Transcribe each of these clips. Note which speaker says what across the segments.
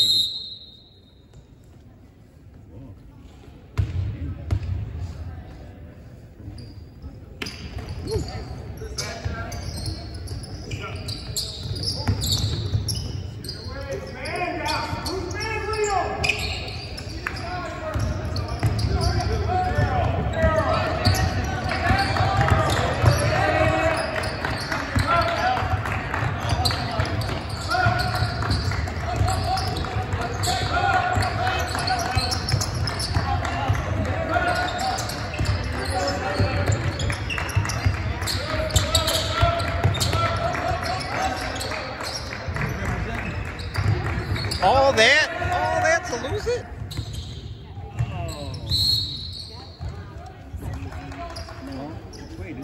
Speaker 1: maybe. Ready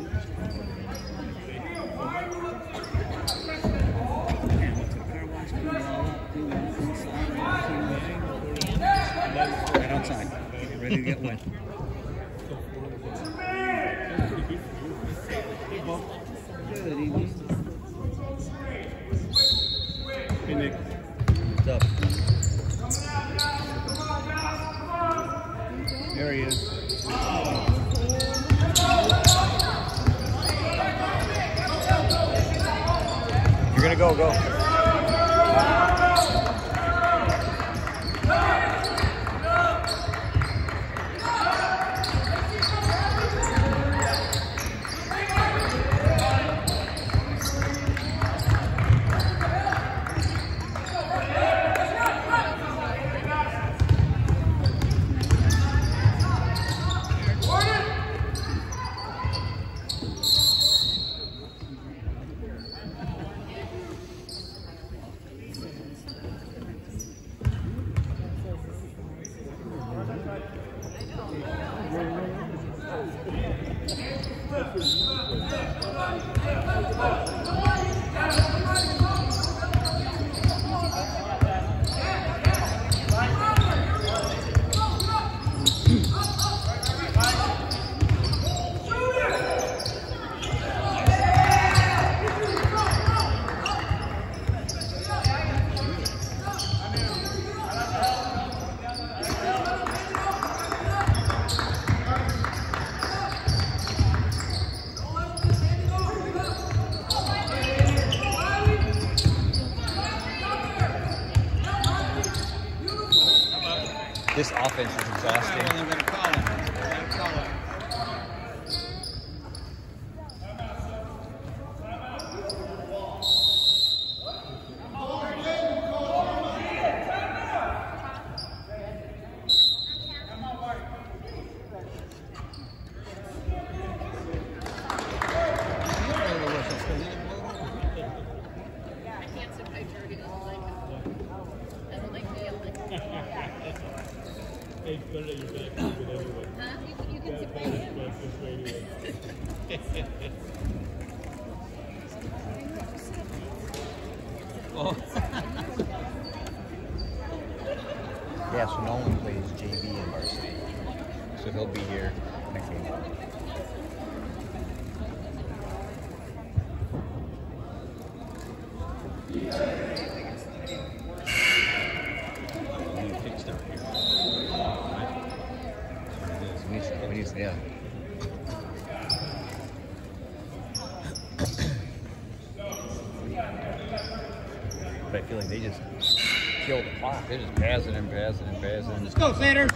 Speaker 1: to get wet.
Speaker 2: Frosty. Oh.
Speaker 3: yeah, so Nolan plays JV in varsity. So he'll be here next game.
Speaker 1: go, Sanders.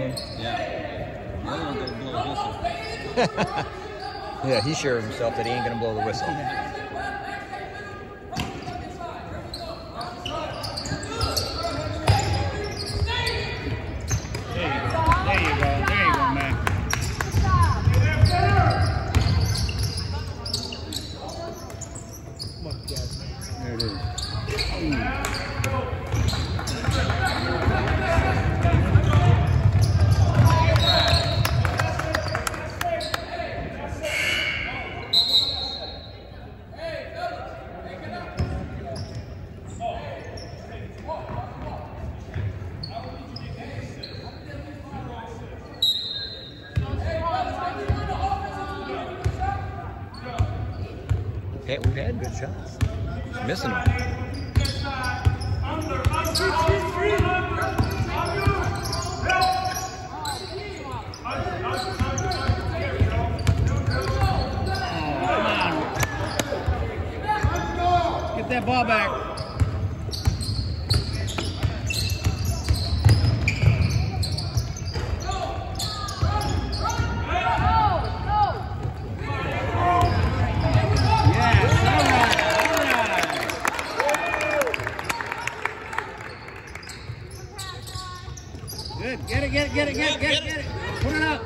Speaker 3: One?
Speaker 1: Yeah. The other one doesn't blow his whistle.
Speaker 3: Yeah, he's sure of himself that he ain't gonna blow the whistle.
Speaker 1: There you go. There you go. There you go, man.
Speaker 4: Good job.
Speaker 1: There it is.
Speaker 3: Okay, we've had good shots. Just missing them.
Speaker 1: Get that ball back.
Speaker 4: Go, go.
Speaker 1: Yes. All right. All right. Good. Get it, get it, get it, get it, get it, get it. Put it up.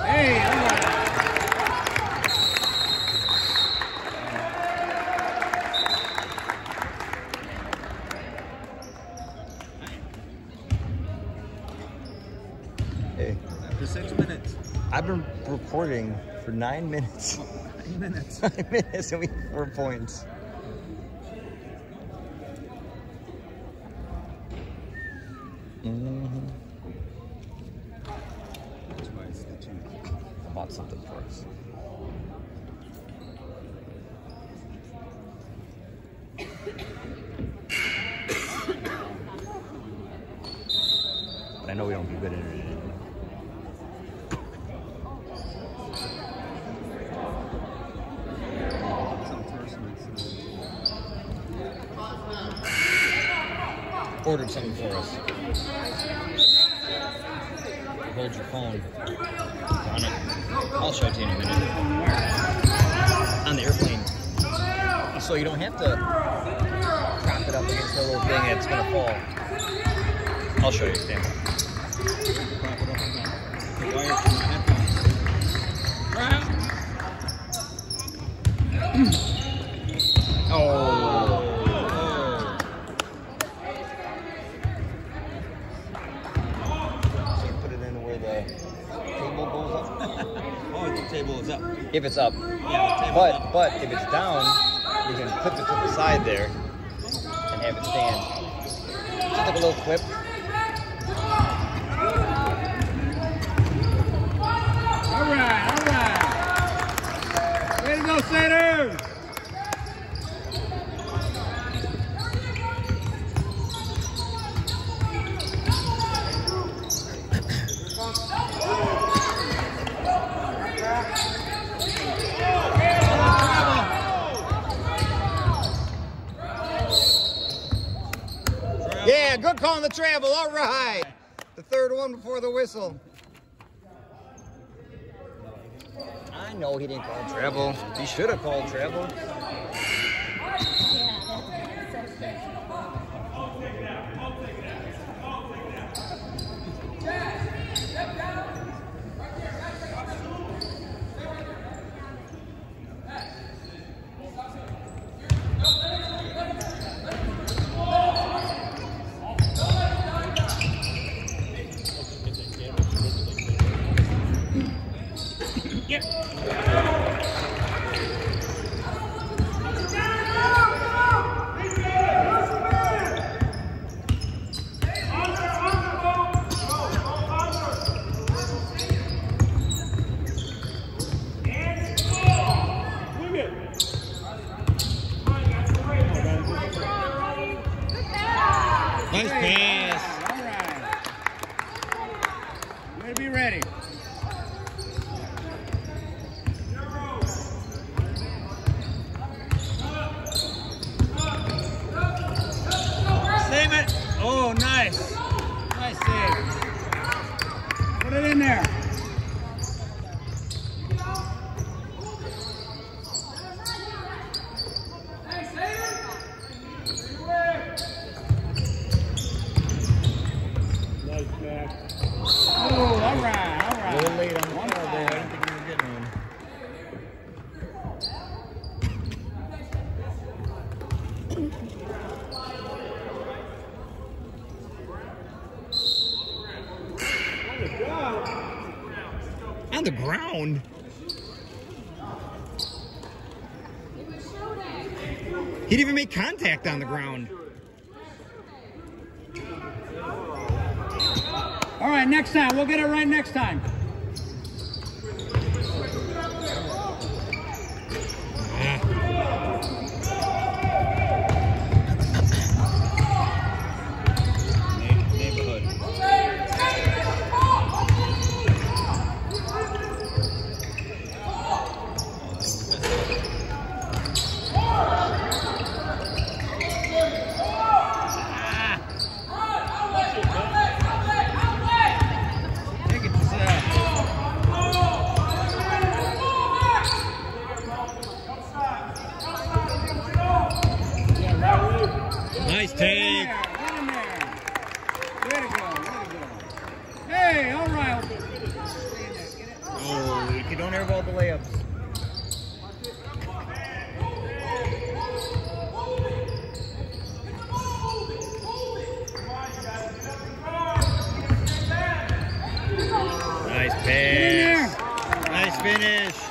Speaker 1: Hey, all right.
Speaker 3: Hey,
Speaker 1: After six minutes.
Speaker 3: I've been recording for nine minutes.
Speaker 1: Nine minutes.
Speaker 3: nine minutes and we have four points. Mhm.
Speaker 1: That's why it's the two.
Speaker 3: I bought something for us. but I know we don't do good at it.
Speaker 1: Some person that's,
Speaker 3: Ordered something for us. Hold your phone on it. I'll show it to you in a minute. On the airplane. So you don't have to prop it up against the little thing that's gonna fall. I'll show you. Stand by.
Speaker 1: prop it up again. The wire from my headphones.
Speaker 3: Oh. So you put it in where the table goes up.
Speaker 1: Oh, the table is up.
Speaker 3: If it's up.
Speaker 1: Yeah,
Speaker 3: But
Speaker 1: up.
Speaker 3: but if it's down, you can clip it to the side there and have it stand. Just like a little clip.
Speaker 1: All right, all right. Way to go, Satyrs!
Speaker 3: the travel. All right. The third one before the whistle. I know he didn't call travel. He should have called travel. He didn't even make contact on the ground.
Speaker 1: All right, next time. We'll get it right next time.
Speaker 3: finish.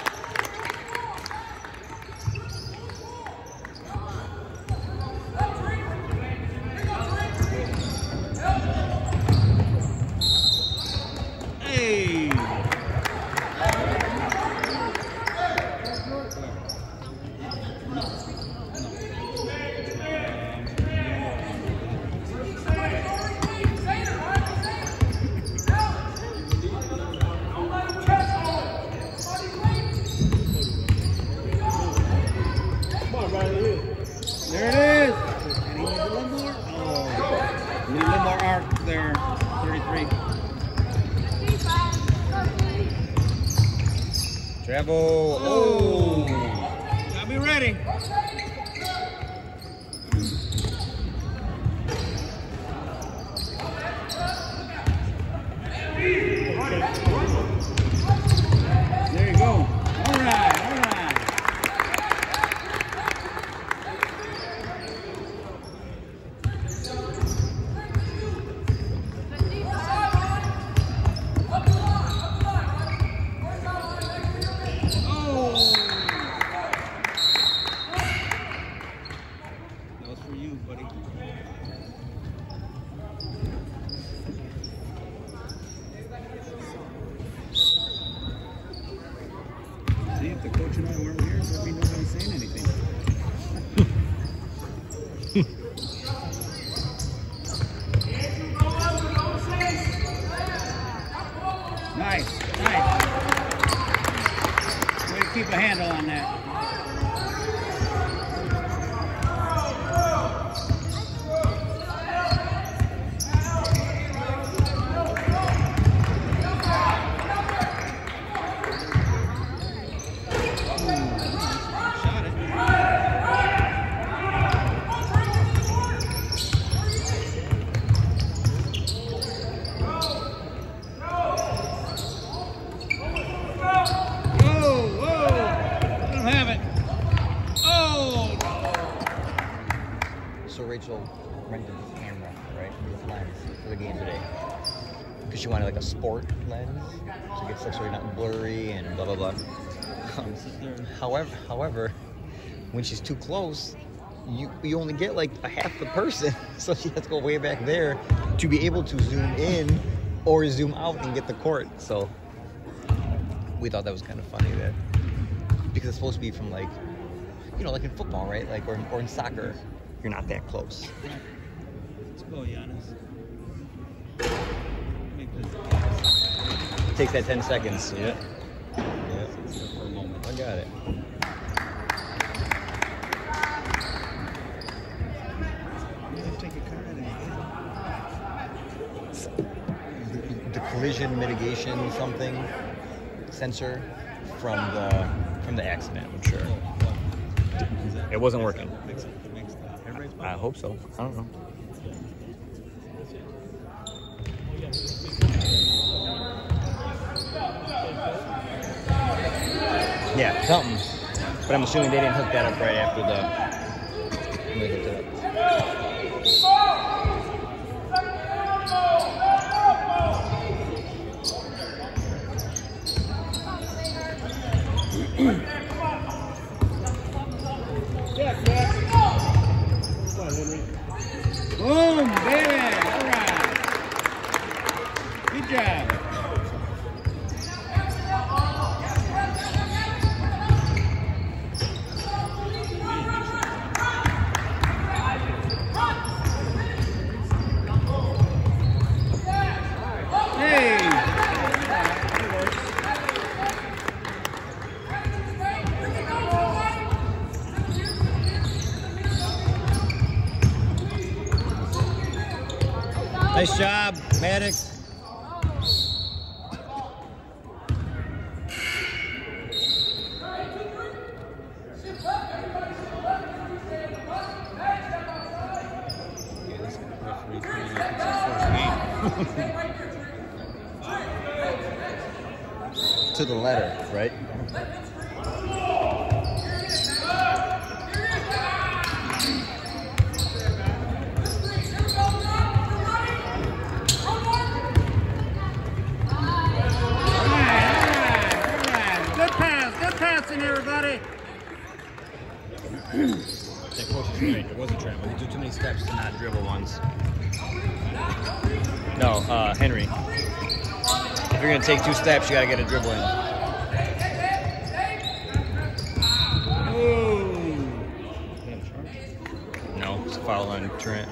Speaker 1: Okay. keep a handle on that.
Speaker 3: Blurry and blah blah blah. Um, however, however, when she's too close, you you only get like a half the person, so she has to go way back there to be able to zoom in or zoom out and get the court. So we thought that was kind of funny that because it's supposed to be from like you know like in football, right? Like or, or in soccer, you're not that close.
Speaker 1: Let's go, Giannis. Make
Speaker 3: It takes that 10 seconds. Yeah. Yeah.
Speaker 1: for a moment.
Speaker 3: I got it.
Speaker 1: Let's take a card and
Speaker 3: The collision mitigation something sensor from the from the accident, I'm sure. It wasn't working.
Speaker 1: Mix it, mix that. Everybody's
Speaker 3: I hope so. I don't know. Yeah, something. But I'm assuming they didn't hook that up right after the. when they hooked it up.
Speaker 2: Yeah, Mac. Come on, Henry.
Speaker 1: Boom, baby. All right. Good job. Hey.
Speaker 3: Nice job, Maddox.
Speaker 1: Yeah, this referee's playing like it's his first game.
Speaker 3: To the letter, right?
Speaker 1: All right, all right. Good pass, good passing, everybody.
Speaker 3: That coach is right. It was a trap. He took too many steps to not dribble once. No, uh, Henry. If you're gonna take two steps, you gotta get a dribble in.
Speaker 1: Ooh.
Speaker 3: No, it's a foul on Trent.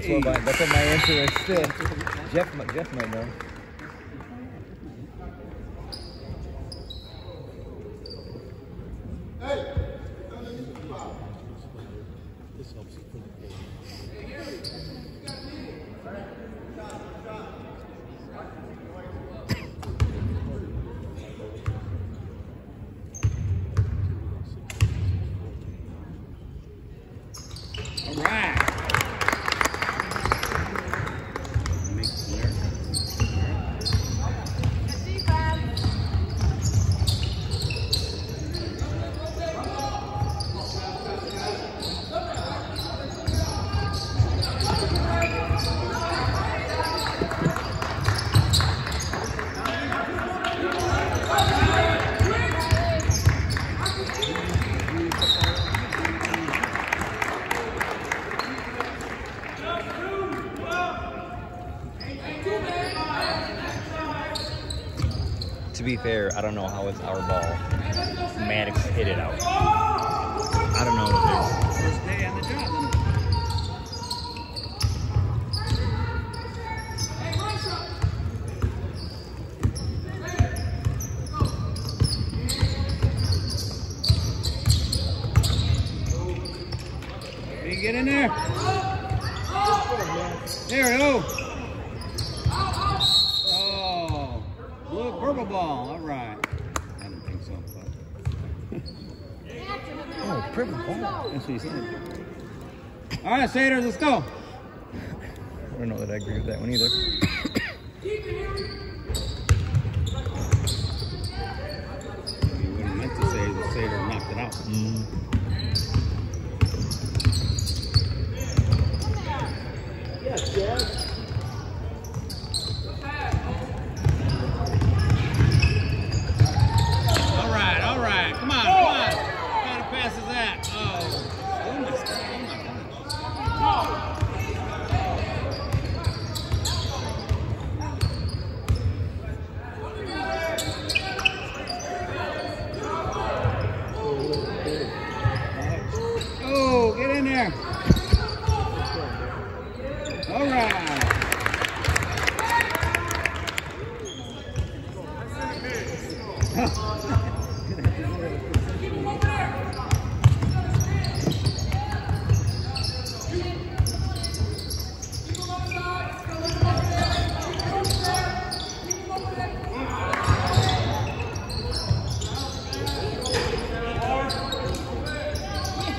Speaker 1: That's what my that's what my answer is. Jeff Jeff might know. don't know how it's our ball.
Speaker 2: All right, Shaders, let's go.
Speaker 1: I don't know that I agree with that one either.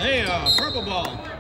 Speaker 2: Hey, uh, purple ball.